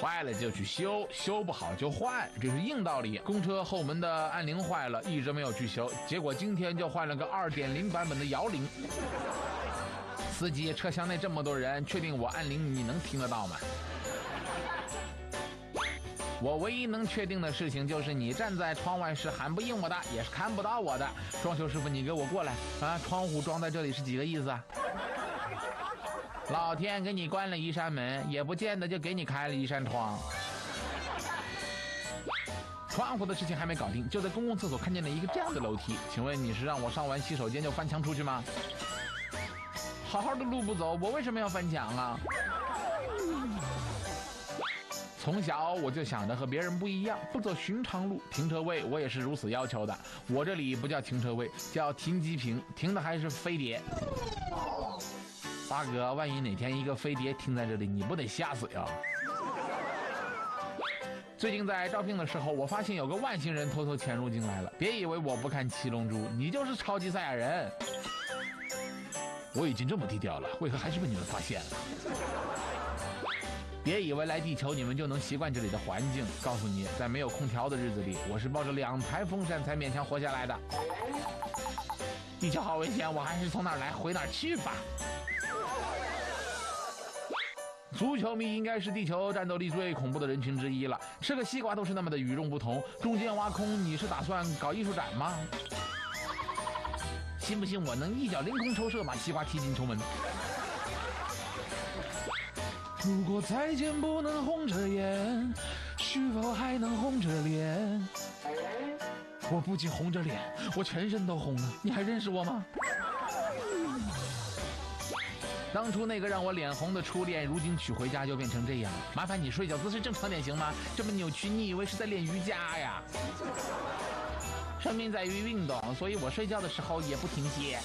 坏了就去修，修不好就换，这是硬道理。公车后门的按铃坏了，一直没有去修，结果今天就换了个二点零版本的摇铃。司机，车厢内这么多人，确定我按铃你能听得到吗？我唯一能确定的事情就是你站在窗外是喊不应我的，也是看不到我的。装修师傅，你给我过来啊！窗户装在这里是几个意思啊？老天给你关了一扇门，也不见得就给你开了一扇窗。窗户的事情还没搞定，就在公共厕所看见了一个这样的楼梯。请问你是让我上完洗手间就翻墙出去吗？好好的路不走，我为什么要翻墙啊？从小我就想着和别人不一样，不走寻常路。停车位我也是如此要求的。我这里不叫停车位，叫停机坪，停的还是飞碟。大哥，万一哪天一个飞碟停在这里，你不得吓死呀？最近在招聘的时候，我发现有个外星人偷偷潜入进来了。别以为我不看七龙珠，你就是超级赛亚人。我已经这么低调了，为何还是被你们发现了？别以为来地球你们就能习惯这里的环境。告诉你，在没有空调的日子里，我是抱着两台风扇才勉强活下来的。地球好危险，我还是从哪来回哪去吧。足球迷应该是地球战斗力最恐怖的人群之一了，吃个西瓜都是那么的与众不同。中间挖空，你是打算搞艺术展吗？信不信我能一脚凌空抽射，把西瓜踢进球门？如果再见不能红着眼，是否还能红着脸？我不仅红着脸，我全身都红了。你还认识我吗？当初那个让我脸红的初恋，如今娶回家就变成这样。麻烦你睡觉姿势正常点行吗？这么扭曲，你以为是在练瑜伽呀？生命在于运动，所以我睡觉的时候也不停歇。